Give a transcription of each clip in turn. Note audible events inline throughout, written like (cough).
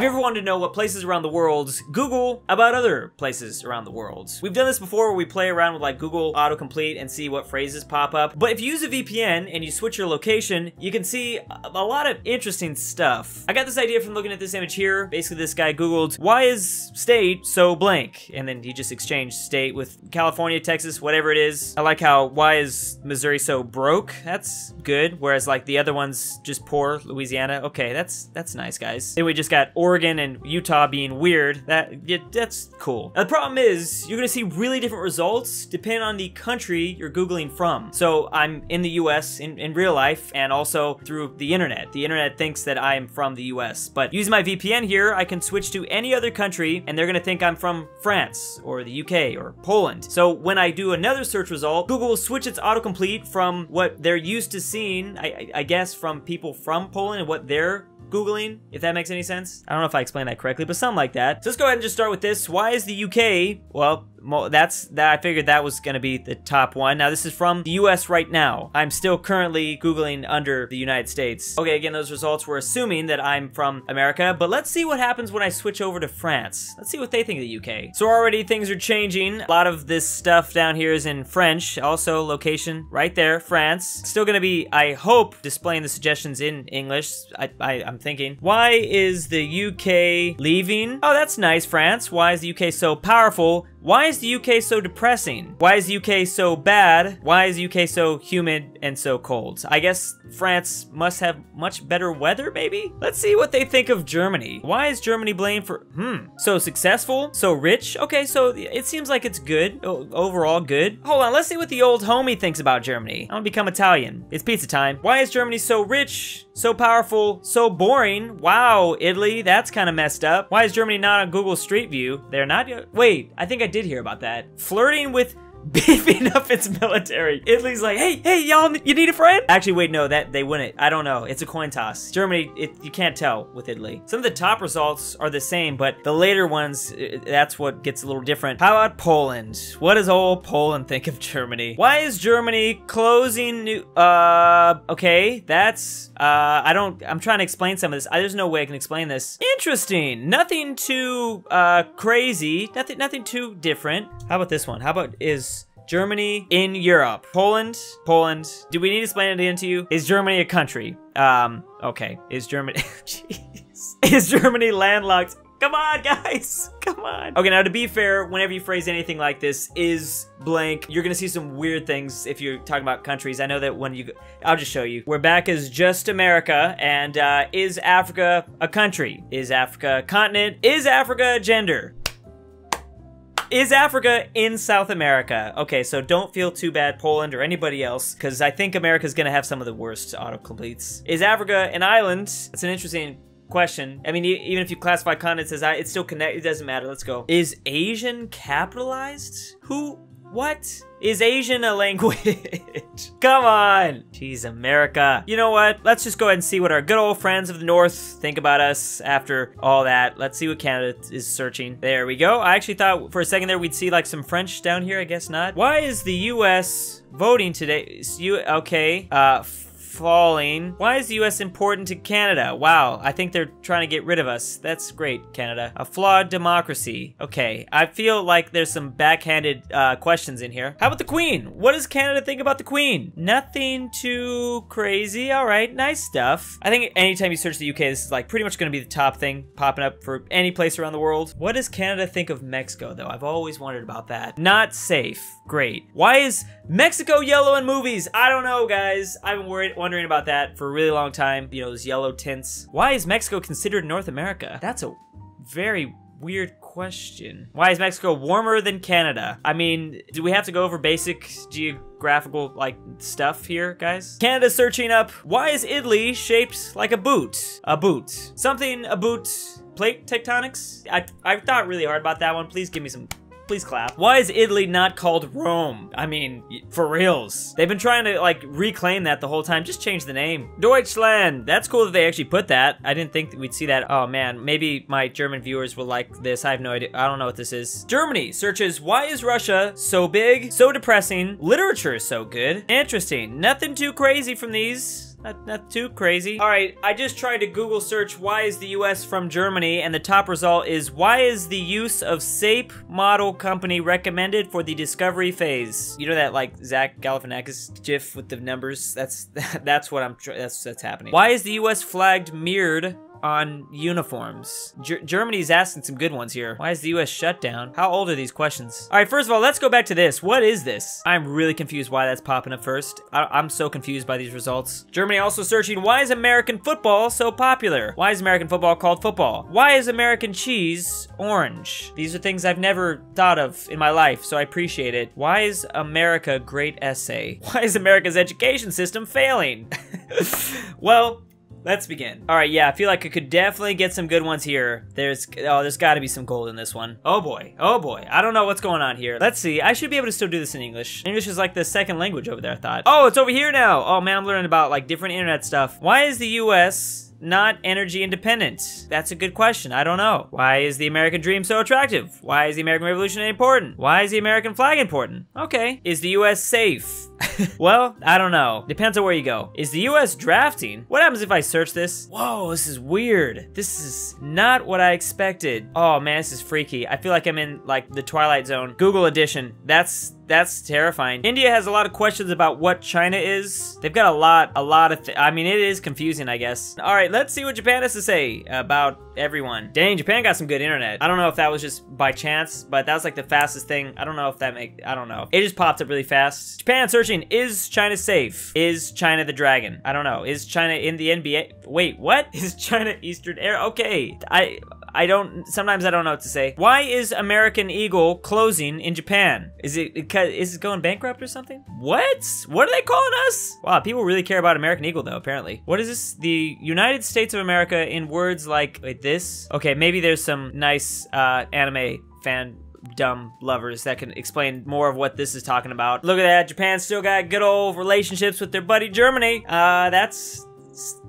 Have you ever wanted to know what places around the world Google about other places around the world? We've done this before where we play around with like Google autocomplete and see what phrases pop up. But if you use a VPN and you switch your location, you can see a, lot of interesting stuff. I got this idea from looking at this image here. Basically, this guy Googled, why is state so blank? And then he just exchanged state with California, Texas, whatever it is. I like how, why is Missouri so broke? That's good. Whereas like the other ones, just poor, Louisiana. Okay, that's that's nice, guys. Then we just got Oregon and Utah being weird. That yeah, that's cool. Now, the problem is you're gonna see really different results depending on the country you're googling from. So I'm in the U.S. in, in real life and also through the internet. The internet thinks that I am from the U.S. But using my VPN here, I can switch to any other country and they're gonna think I'm from France or the UK or Poland. So when I do another search result, Google will switch its autocomplete from what they're used to seeing, I, I guess from people from Poland and what they're Googling, if that makes any sense. I don't know if I explained that correctly, but something like that. So let's go ahead and just start with this. Why is the UK, well, that's that I figured that was going to be the top one. Now this is from the US right now. I'm still currently googling under the United States. Okay, again those results were assuming that I'm from America, but let's see what happens when I switch over to France. Let's see what they think of the UK. So already things are changing. A lot of this stuff down here is in French. Also location right there, France. Still going to be I hope displaying the suggestions in English. I, I I'm thinking. Why is the UK leaving? Oh, that's nice, France. Why is the UK so powerful? Why is the UK so depressing? Why is the UK so bad? Why is the UK so humid and so cold? I guess France must have much better weather, maybe? Let's see what they think of Germany. Why is Germany blamed for, hmm, so successful, so rich? Okay, so it seems like it's good, overall good. Hold on, let's see what the old homie thinks about Germany. I'm gonna become Italian. It's pizza time. Why is Germany so rich, so powerful, so boring? Wow, Italy, that's kind of messed up. Why is Germany not on Google Street View? They're not. Wait, I think I did hear about that. Flirting with (laughs) beefing up its military. Italy's like, hey, hey, y'all, you need a friend? Actually, wait, no, that they win it. I don't know. It's a coin toss. Germany, it, you can't tell with Italy. Some of the top results are the same, but the later ones, that's what gets a little different. How about Poland? What does old Poland think of Germany? Why is Germany closing new, uh, okay, that's, uh, I don't, I'm trying to explain some of this. I, there's no way I can explain this. Interesting. Nothing too, uh, crazy. Nothing, nothing too different. How about this one? How about is Germany in Europe. Poland, Poland. Do we need to explain it again to you? Is Germany a country? Um, okay. Is Germany, (laughs) jeez. Is Germany landlocked? Come on, guys. Come on. Okay, now to be fair, whenever you phrase anything like this, is blank, you're gonna see some weird things if you're talking about countries. I know that when you, I'll just show you. We're back as just America, and uh, is Africa a country? Is Africa a continent? Is Africa a gender? Is Africa in South America? Okay, so don't feel too bad, Poland or anybody else, because I think America's gonna have some of the worst autocompletes. Is Africa an island? That's an interesting question. I mean, even if you classify continents as I, it's still connected. It doesn't matter. Let's go. Is Asian capitalized? Who? What? Is Asian a language? (laughs) Come on! Jeez, America. You know what? Let's just go ahead and see what our good old friends of the North think about us after all that. Let's see what Canada is searching. There we go. I actually thought for a second there we'd see like some French down here. I guess not. Why is the U.S. voting today? You okay? Uh, falling. Why is the US important to Canada? Wow, I think they're trying to get rid of us. That's great, Canada. A flawed democracy. Okay, I feel like there's some backhanded uh, questions in here. How about the Queen? What does Canada think about the Queen? Nothing too crazy. All right, nice stuff. I think anytime you search the UK, this is like pretty much going to be the top thing popping up for any place around the world. What does Canada think of Mexico, though? I've always wondered about that. Not safe. Great. Why is Mexico yellow in movies? I don't know, guys. I've been worried, wondering about that for a really long time. You know, those yellow tints. Why is Mexico considered North America? That's a very weird question. Why is Mexico warmer than Canada? I mean, do we have to go over basic geographical, like, stuff here, guys? Canada searching up, why is Italy shaped like a boot? A boot. Something, a boot, plate tectonics? I, I thought really hard about that one. Please give me some Please clap. Why is Italy not called Rome? I mean, for reals. They've been trying to, like, reclaim that the whole time. Just change the name. Deutschland. That's cool that they actually put that. I didn't think we'd see that. Oh, man. Maybe my German viewers will like this. I have no idea. I don't know what this is. Germany searches, why is Russia so big, so depressing? Literature is so good. Interesting. Nothing too crazy from these. Not, not too crazy. All right, I just tried to Google search why is the US from Germany, and the top result is why is the use of SAPE model company recommended for the discovery phase? You know that like Zach Galifianakis gif with the numbers? That's (laughs) that's what I'm. That's that's happening. Why is the US flagged mirrored on uniforms. G Germany's asking some good ones here. Why is the US shut down? How old are these questions? All right, first of all, let's go back to this. What is this? I'm really confused why that's popping up first. I am so confused by these results. Germany also searching, why is American football so popular? Why is American football called football? Why is American cheese orange? These are things I've never thought of in my life, so I appreciate it. Why is America great essay? (laughs) Why is America's education system failing? (laughs) well, Let's begin. All right, yeah, I feel like I could definitely get some good ones here. There's, oh, there's got to be some gold in this one. Oh boy, oh boy. I don't know what's going on here. Let's see. I should be able to still do this in English. English is like the second language over there, I thought. Oh, it's over here now. Oh man, I'm learning about like different internet stuff. Why is the U.S not energy independent? That's a good question. I don't know. Why is the American dream so attractive? Why is the American Revolution important? Why is the American flag important? Okay. Is the US safe? (laughs) well, I don't know. Depends on where you go. Is the US drafting? What happens if I search this? Whoa, this is weird. This is not what I expected. Oh man, this is freaky. I feel like I'm in like the Twilight Zone. Google edition. That's that's terrifying. India has a lot of questions about what China is. They've got a lot, a lot of, I mean, it is confusing, I guess. All right, let's see what Japan has to say about everyone. Dang, Japan got some good internet. I don't know if that was just by chance, but that was like the fastest thing. I don't know if that make, I don't know. It just popped up really fast. Japan searching, is China safe? Is China the dragon? I don't know. Is China in the NBA? Wait, what? (laughs) Is China Eastern Air? Okay, I, I don't, sometimes I don't know what to say. Why is American Eagle closing in Japan? Is it, is it going bankrupt or something? What? What are they calling us? Wow, people really care about American Eagle though, apparently. What is this? The United States of America in words like, wait, this? Okay, maybe there's some nice uh, anime fan dumb lovers that can explain more of what this is talking about. Look at that, Japan still got good old relationships with their buddy Germany. Uh, that's,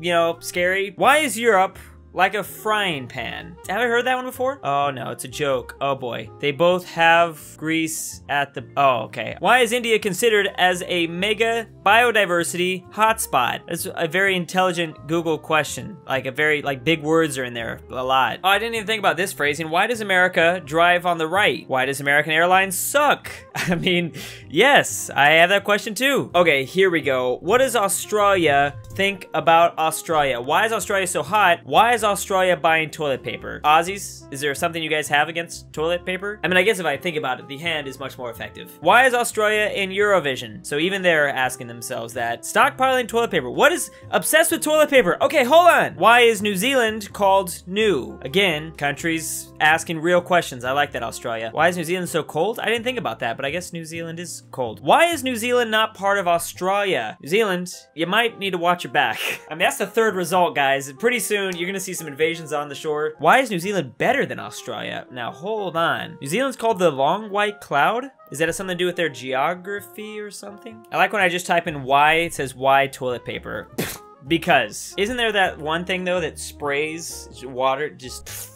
you know, scary. Why is Europe like a frying pan. Have I heard that one before? Oh no, it's a joke. Oh boy. They both have grease at the, oh okay. Why is India considered as a mega biodiversity hotspot? That's a very intelligent Google question. Like a very, like big words are in there a lot. Oh, I didn't even think about this phrasing. Why does America drive on the right? Why does American Airlines suck? (laughs) I mean, yes, I have that question too. Okay, here we go. What does Australia think about Australia? Why is Australia so hot? Why is is Australia buying toilet paper? Aussies, is there something you guys have against toilet paper? I mean, I guess if I think about it, the hand is much more effective. Why is Australia in Eurovision? So even they're asking themselves that. Stockpiling toilet paper. What is obsessed with toilet paper? Okay, hold on. Why is New Zealand called new? Again, countries asking real questions. I like that, Australia. Why is New Zealand so cold? I didn't think about that, but I guess New Zealand is cold. Why is New Zealand not part of Australia? New Zealand, you might need to watch your back. (laughs) I mean, that's the third result, guys. Pretty soon, you're gonna see see some invasions on the shore. Why is New Zealand better than Australia? Now, hold on. New Zealand's called the Long White Cloud? Is that something to do with their geography or something? I like when I just type in why, it says why toilet paper. (laughs) because. Isn't there that one thing though that sprays water just (laughs)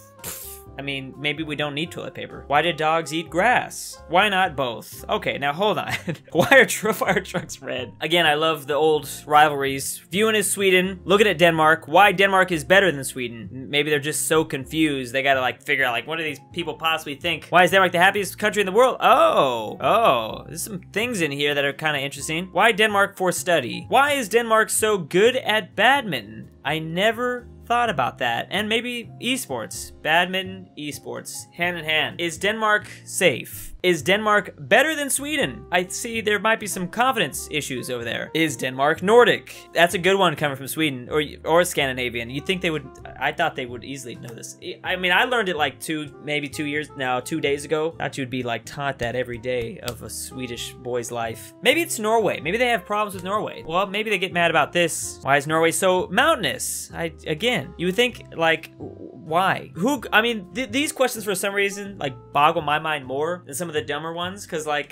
I mean, maybe we don't need toilet paper. Why did dogs eat grass? Why not both? Okay, now hold on. (laughs) Why are fire trucks red? Again, I love the old rivalries. Viewing is Sweden, looking at Denmark. Why Denmark is better than Sweden? Maybe they're just so confused. They gotta like figure out like, what do these people possibly think? Why is Denmark the happiest country in the world? Oh, oh, there's some things in here that are kind of interesting. Why Denmark for study? Why is Denmark so good at badminton? I never thought about that. And maybe esports, badminton, esports, hand in hand. Is Denmark safe? Is Denmark better than Sweden? I see there might be some confidence issues over there. Is Denmark Nordic? That's a good one coming from Sweden or or Scandinavian. You'd think they would, I thought they would easily know this. I mean, I learned it like two, maybe two years, now two days ago. Thought you'd be like taught that every day of a Swedish boy's life. Maybe it's Norway. Maybe they have problems with Norway. Well, maybe they get mad about this. Why is Norway so mountainous? I, again, you would think like, why? Who, I mean, th these questions for some reason like boggle my mind more than some of the dumber ones because like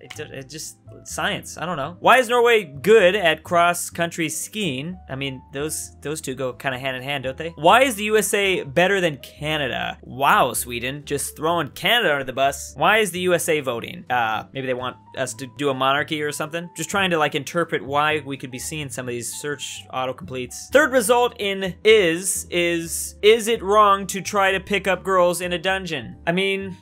it, it just science. I don't know. Why is Norway good at cross country skiing? I mean, those those two go kind of hand in hand, don't they? Why is the USA better than Canada? Wow, Sweden, just throwing Canada under the bus. Why is the USA voting? Uh, maybe they want us to do a monarchy or something. Just trying to like interpret why we could be seeing some of these search autocompletes. Third result in is is is it wrong to try to pick up girls in a dungeon? I mean,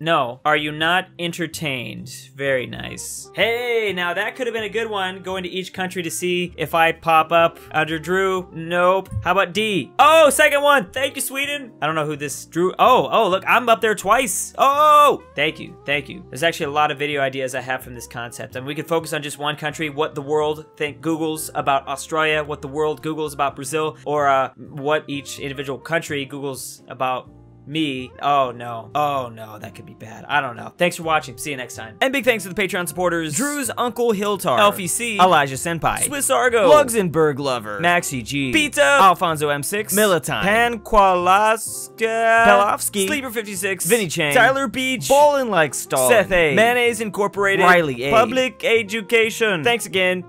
no. Are you not entertained? Very nice. Hey, now that could have been a good one. Going to each country to see if I pop up under Drew. Nope. How about D? Oh, second one. Thank you, Sweden. I don't know who this Drew. Oh, oh, look, I'm up there twice. Oh, thank you. Thank you. There's actually a lot of video ideas I have from this concept. and we could focus on just one country, what the world think Googles about Australia, what the world Googles about Brazil, or uh, what each individual country Googles about me. Oh no. Oh no, that could be bad. I don't know. Thanks for watching. See you next time. And big thanks to the Patreon supporters. Drew's Uncle Hiltar, Elphie C, Elijah Senpai, Swiss Argo, Luxembourg Lover, Maxy G, Pizza, Alfonzo M6, Millatime, Pan Kwalaska, Pelovski, Sleaper 56, Vinny Chang, Tyler Beach, Ballin' Like Stall, Seth A, Mayonnaise Incorporated, Riley A, Public Education. Thanks again.